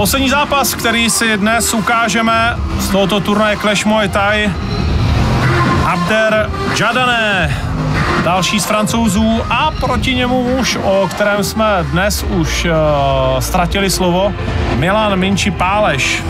Poslední zápas, který si dnes ukážeme z tohoto turnaje Clash Muay Thai. Abder Jadané, další z francouzů a proti němu muž, o kterém jsme dnes už uh, ztratili slovo, Milan Minči Páleš.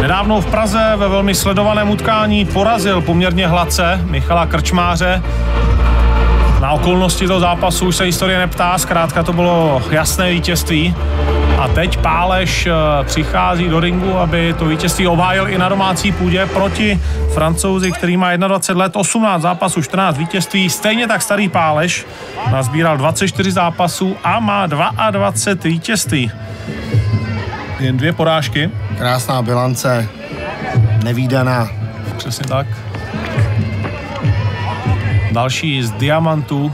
Nedávno v Praze ve velmi sledovaném utkání porazil poměrně hladce Michala Krčmáře. Na okolnosti toho zápasu už se historie neptá, zkrátka to bylo jasné vítězství. A teď Páleš eh, přichází do ringu, aby to vítězství obhájil i na domácí půdě proti Francouzi, který má 21 let, 18 zápasů, 14 vítězství. Stejně tak starý Páleš nazbíral 24 zápasů a má 22 vítězství. Jen dvě porážky. Krásná bilance, nevýdaná. Přesně tak. Další z diamantů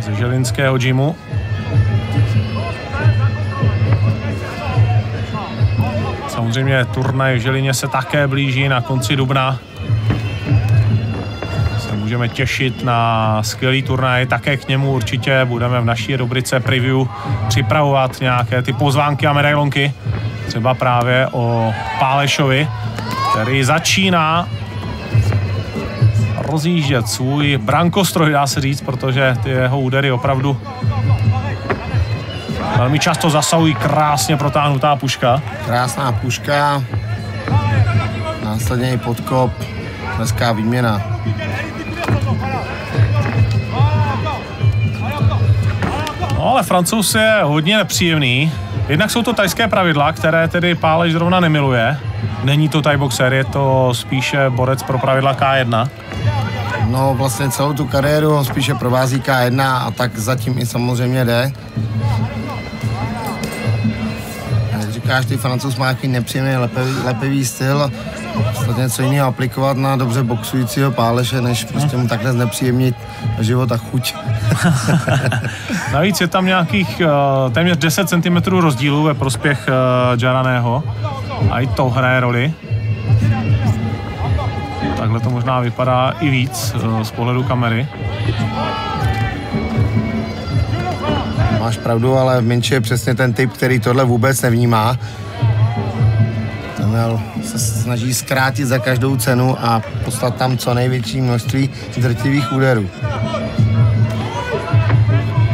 ze želinského gymu. Samozřejmě turnaj v Želině se také blíží na konci dubna. Se můžeme těšit na skvělý turnaj, také k němu určitě budeme v naší rubrice preview připravovat nějaké ty pozvánky a medailonky. Třeba právě o Pálešovi, který začíná rozjíždět svůj brankostroj, dá se říct, protože ty jeho údery opravdu velmi často zasahují krásně protáhnutá puška. Krásná puška, následně i podkop, hezká výměna. No ale Francouz je hodně nepříjemný. Jednak jsou to tajské pravidla, které tedy Páleš zrovna nemiluje. Není to Thai boxer, je to spíše borec pro pravidla K1. No vlastně celou tu kariéru ho spíše provází K1 a tak zatím i samozřejmě jde. Jak říkáš, ty francouz má nějaký nepříjemný lepevý, lepevý styl. Vlastně něco jiného aplikovat na dobře boxujícího páleše, než prostě mu takhle znepříjemnit život a chuť. Navíc je tam nějakých uh, téměř 10 cm rozdílů ve prospěch uh, Jaraného. A i to hraje roli. Takhle to možná vypadá i víc uh, z pohledu kamery. Máš pravdu, ale Minči je přesně ten typ, který tohle vůbec nevnímá. Tenel se snaží zkrátit za každou cenu a poslat tam co největší množství drtivých úderů.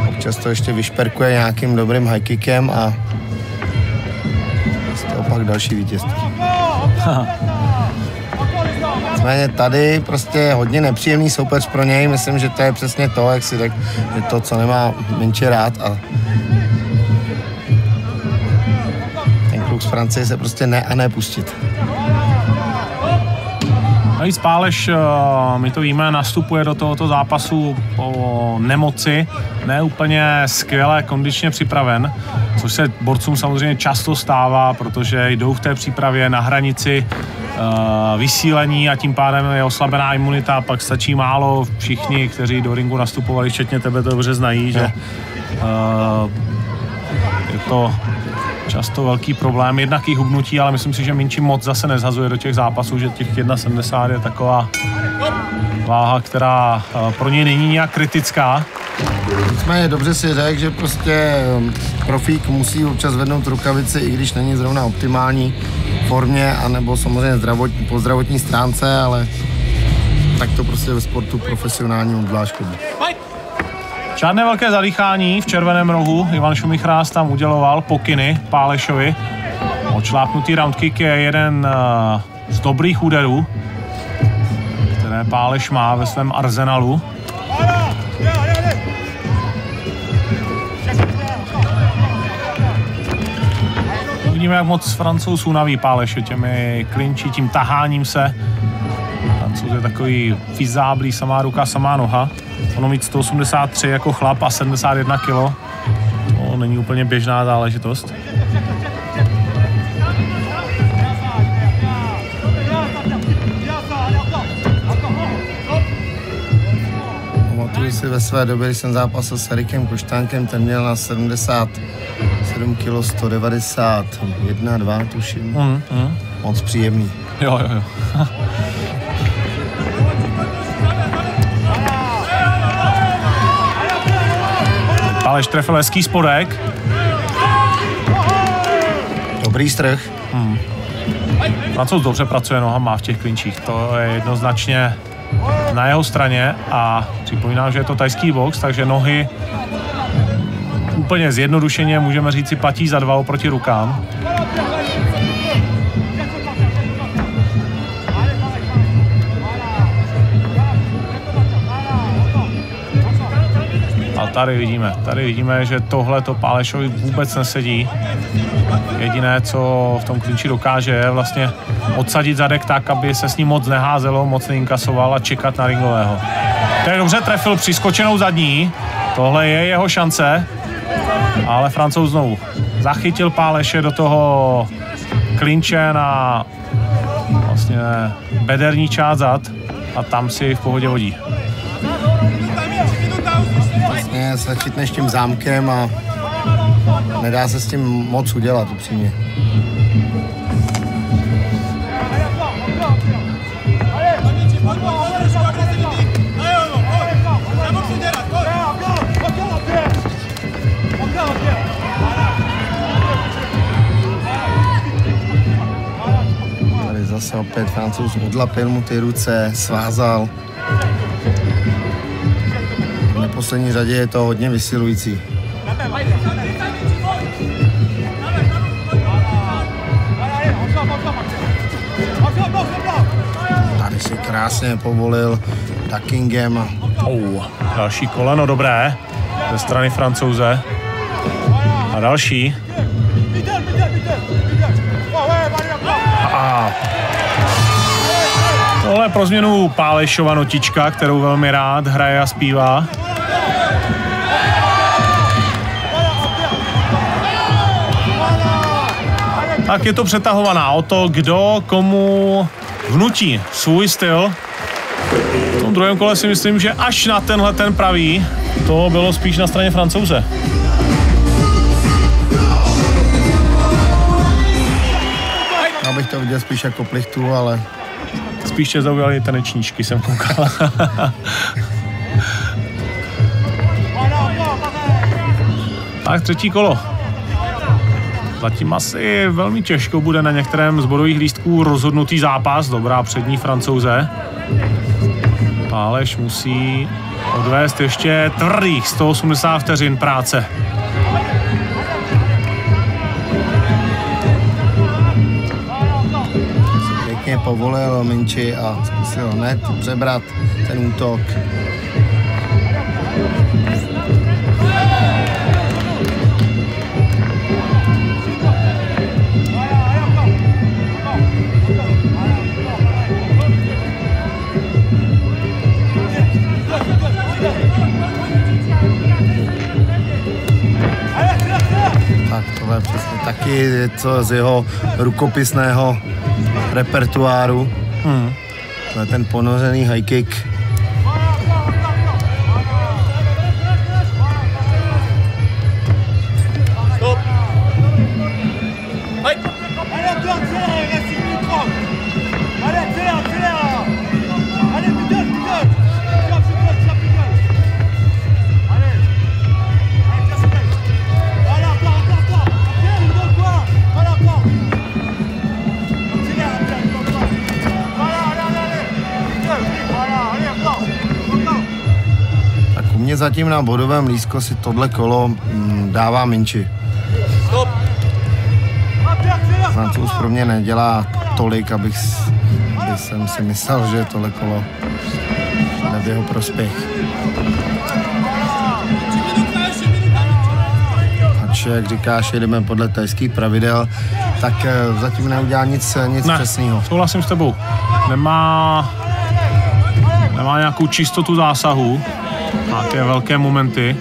Občas to ještě vyšperkuje nějakým dobrým high kickem a z toho pak další vítězství. Nicméně tady prostě je hodně nepříjemný soupeř pro něj. Myslím, že to je přesně to, jak si řekl, že to, co nemá Minči rád a ten kluk z Francie se prostě ne a ne pustit. Navíc Páleš, eh, my to víme, nastupuje do tohoto zápasu po nemoci, ne úplně skvěle kondičně připraven, což se borcům samozřejmě často stává, protože jdou v té přípravě na hranici uh, vysílení a tím pádem je oslabená imunita, pak stačí málo. Všichni, kteří do ringu nastupovali, včetně tebe to dobře znají, že uh, je to často velký problém, jednak i hubnutí, ale myslím si, že Minči moc zase nezhazuje do těch zápasů, že těch 1,70 je taková váha, která uh, pro něj není nějak kritická. Nicméně dobře si řekl, že prostě um, profík musí občas vednout rukavici, i když není zrovna optimální formě, anebo samozřejmě zdravot, po zdravotní stránce, ale tak to prostě ve sportu profesionálním škodu. Žádné velké zadýchání v červeném rohu. Ivan Šumichrás tam uděloval pokyny Pálešovi. Round kick je jeden uh, z dobrých úderů, které Páleš má ve svém arzenalu. Uvidíme, jak moc francouzů naví Páleše těmi klinči, tím taháním se. Francouz je takový fizáblý, samá ruka, samá noha. Ono mít 183 jako chlap a 71 kg, to není úplně běžná záležitost. Pamatuju si ve své době, když jsem zápasil s Erikem Koštánkem, ten měl na 77 kg 191, 2 tuším. Mm, mm. Moc příjemný. Jo, jo, jo. Páleš trefil hezký spodek. Dobrý strh. Hmm. Francouz dobře pracuje nohama v těch klinčích, to je jednoznačně na jeho straně a připomínám, že je to tajský box, takže nohy úplně zjednodušeně můžeme říct si platí za dva oproti rukám. A tady vidíme, tady vidíme, že tohle to Pálešovi vůbec nesedí. Jediné, co v tom klinči dokáže, je vlastně odsadit zadek tak, aby se s ním moc neházelo, moc neinkasoval a čekat na ringového. Tady dobře trefil přiskočenou zadní, tohle je jeho šance, ale francouz znovu zachytil Páleše do toho klinče na vlastně bederní část zad a tam si v pohodě vodí. Vlastně chytneš tím zámkem a nedá se s tím moc udělat upřímně. Zase opět francouz odlapil mu ty ruce, svázal. V neposlední řadě je to hodně vysilující. Tady si krásně povolil duckingem Oh, další koleno dobré ze strany francouze. A další. Tohle pro změnu Pálešova notička, kterou velmi rád hraje a zpívá. Tak je to přetahovaná o to, kdo komu vnutí svůj styl. V tom druhém kole si myslím, že až na tenhle ten pravý, to bylo spíš na straně francouze. já bych to viděl spíš jako plichtu, ale Spíše zaujali tanečníčky, jsem koukal. tak třetí kolo. Zatím asi velmi těžko bude na některém z bodových lístků rozhodnutý zápas. Dobrá přední francouze. Páleš musí odvést ještě tvrdých 180 vteřin práce. Pěkně povolil Minči a zkusil hned přebrat ten útok. Tak tohle je přesně taky něco z jeho rukopisného repertoáru. Hmm. To je ten ponořený high kick. Mě zatím na bodovém lístku si tohle kolo mm, dává Minči. Francouz pro mě nedělá tolik, abych aby jsem si myslel, že tohle kolo jde v jeho prospěch. Ač, jak říkáš, jedeme podle tajských pravidel, tak eh, zatím neudělá nic, nic Ne, přesného. souhlasím s tebou. Nemá, nemá nějakou čistotu zásahu, nějaké velké momenty.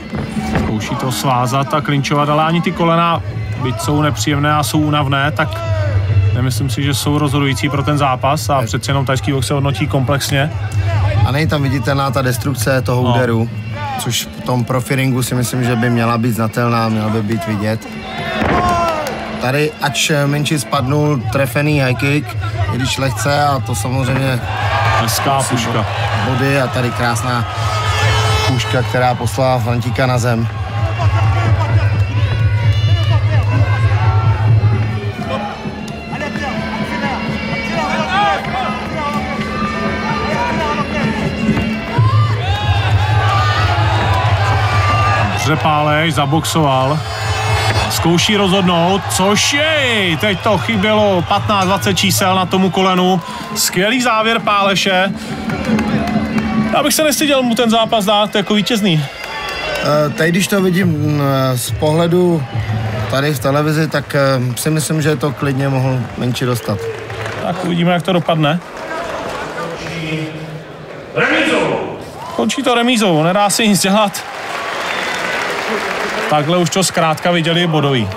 Zkouší to svázat a klinčovat, ale ani ty kolena, byť jsou nepříjemné a jsou únavné, tak nemyslím si, že jsou rozhodující pro ten zápas a přeci jenom tajský box se hodnotí komplexně. A není tam viditelná ta destrukce toho No. úderu, což v tom profiringu si myslím, že by měla být znatelná, měla by být vidět. Tady, ač Minči spadnul trefený high kick, i když lehce, a to samozřejmě Hezká puška. body a tady krásná kůžka, která poslala Frantíka na zem. Řepálej zaboxoval. Zkouší rozhodnout, což je, teď to chybělo 15-20 čísel na tomu kolenu. Skvělý závěr Páleše. Já bych se nestyděl mu ten zápas dát jako vítězný. Eh, Teď, když to vidím mm, z pohledu tady v televizi, tak eh, si myslím, že to klidně mohl menší dostat. Tak uvidíme, jak to dopadne. Končí to remízou, nedá se nic dělat. Takhle už to zkrátka viděli bodoví.